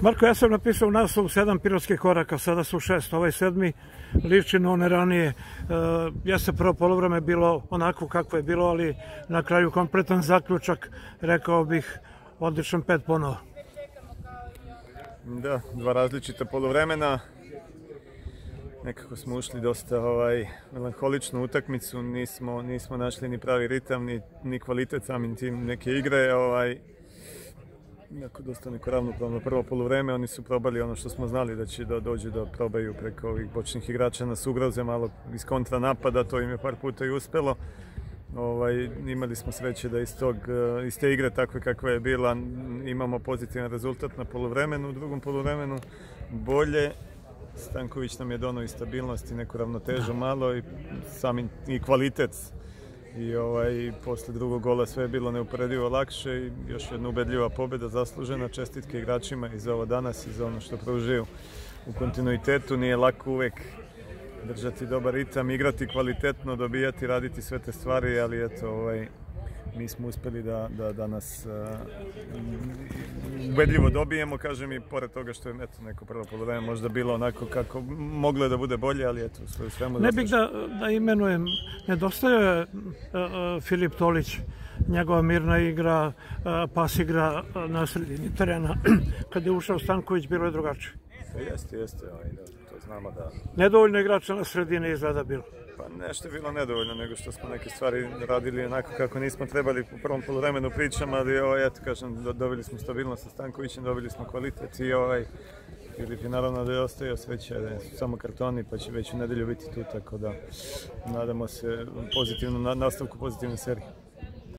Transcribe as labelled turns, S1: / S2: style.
S1: Marko, ja sam napisao u naslovu sedam pilotskih koraka, sada su šest, ovaj sedmi liči na one ranije. E, jeste prvo polovreme bilo onako kako je bilo, ali na kraju kompletan zaključak, rekao bih, odličan pet ponovo.
S2: Da, dva različita polovremena. Nekako smo ušli dosta ovaj, melanholičnu utakmicu, nismo, nismo našli ni pravi ritam, ni, ni kvalitet samim tim neke igre. Ovaj, jako dosta neko ravnopravno prvo polovreme, oni su probali ono što smo znali da će da dođu da probaju preko ovih bočnih igrača na sugroze, malo iz kontra napada, to im je par puta i uspelo. Ovaj, imali smo sreće da iz, tog, iz te igre takve kakva je bila imamo pozitivan rezultat na polovremenu, u drugom polovremenu bolje. Stanković nam je donao i stabilnost i neku ravnotežu malo i sami i kvalitet i ovaj, posle drugog gola sve je bilo neuporedivo lakše i još jedna ubedljiva pobjeda zaslužena. Čestitke igračima i za ovo danas i za ono što pružaju u kontinuitetu. Nije lako uvek držati dobar ritam, igrati kvalitetno, dobijati, raditi sve te stvari, ali eto, ovaj, mi smo uspeli da, da, da nas uh, ubedljivo dobijemo, kažem i pored toga što je eto, neko prvo polovreme možda bilo onako kako moglo je da bude bolje, ali eto, u svoju svemu...
S1: Ne bih da, da imenujem, nedostaje uh, uh, Filip Tolić, njegova mirna igra, uh, pas igra na sredini terena. Kad je ušao Stanković, bilo je drugačije.
S2: Jeste, jeste, ovaj, da, to znamo da...
S1: Nedovoljno igrača na sredini izgleda bilo.
S2: Pa nešto je bilo nedovoljno, nego što smo neke stvari radili onako kako nismo trebali u prvom polovremenu pričam, ali ovaj, eto kažem, dobili smo stabilnost sa Stankovićem, dobili smo kvalitet i ovaj, Filip naravno da je ostavio sreće, da samo kartoni pa će već u nedelju biti tu, tako da nadamo se pozitivno, nastavku pozitivne serije.